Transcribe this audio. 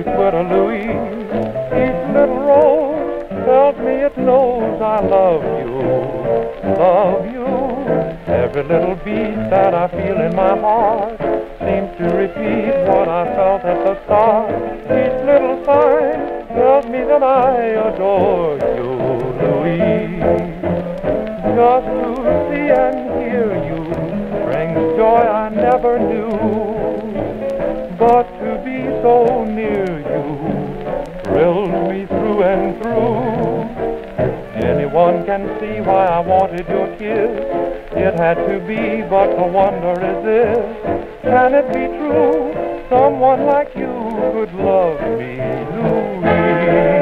seem to twitter Louise. Each little rose tells me it knows I love you, love you. Every little beat that I feel in my heart seems to repeat what I felt at the start. Each little sign tells me that I adore you, Louise. Just to see and hear you brings joy I never knew. But to be so near see why I wanted your kiss. It had to be, but the wonder is this. Can it be true? Someone like you could love me, Louise.